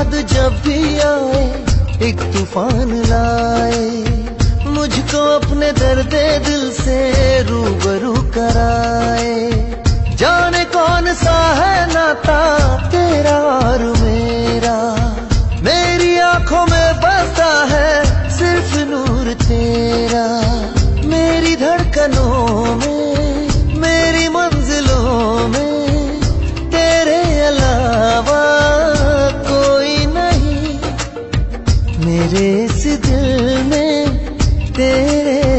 याद जब भी आए, एक तूफ़ान लाए, मुझको अपने दर्द दिल से रूबरू कराए। जाने कौन सा है नाता तेरा और मेरा, मेरी आँखों में मेरे इस दिल में तेरे